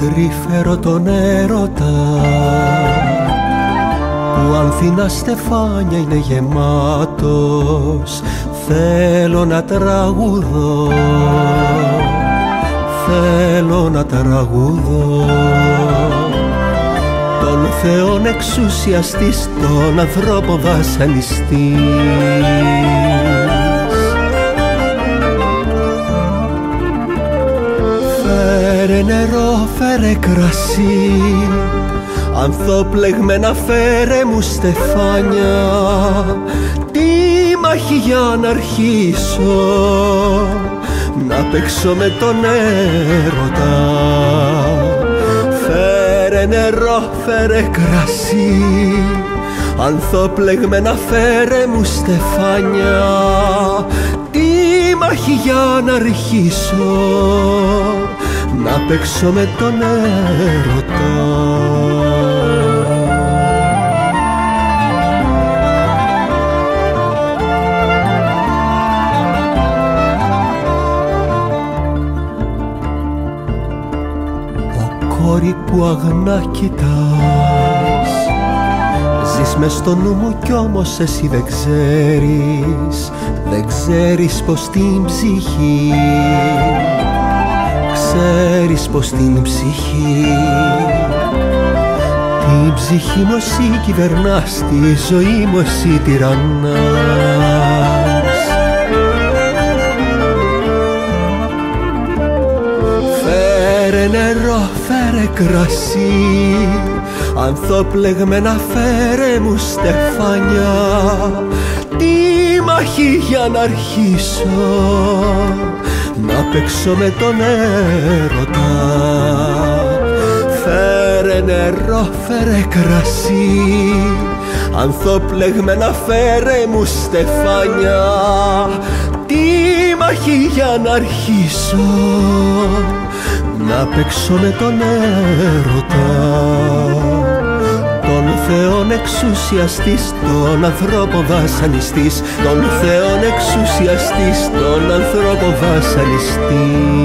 τρυφερό τον έρωτα που ανθινά στεφάνια είναι γεμάτος θέλω να τραγουδώ. Θέλω να τραγουδώ. Τον Θεόν εξουσιαστής τον ανθρώπο βασανιστής νερό, φέρε κρασί. Ανθόπλεγμένα φέρε μου στεφάνια. Τι μάχη για να αρχίσω Να παίξω με τον έρωτα. Φέρε νερό, φέρε κρασί. Ανθόπλεγμένα φέρε μου στεφάνια. Τι μάχη για να αρχίσω να παίξω με τον έρωτα Ο κόρη που αγνά κοιτάς Ζεις μες στο νου μου κι όμως εσύ δεν ξέρεις Δεν ξέρεις πως την ψυχή ξέρεις πως την ψυχή Την ψυχή μου εσύ κυβερνάς, τη ζωή μου εσύ τυραννάς. Φέρε νερό, φέρε κρασί Ανθόπλεγμένα φέρε μου στεφάνια. Τι μάχη για να αρχίσω να παίξω με τον έρωτα. Φέρε νερό, φέρε κρασί. Ανθόπλεγμένα φέρε μου στεφάνια. Τι μάχη για να αρχίσω. Να παίξω με τον έρωτα. τον Θεόν εξουσιαστής, τον ανθρώπο βασανιστής Τον Θεόν εξουσιαστής, τον ανθρώπο βασανιστής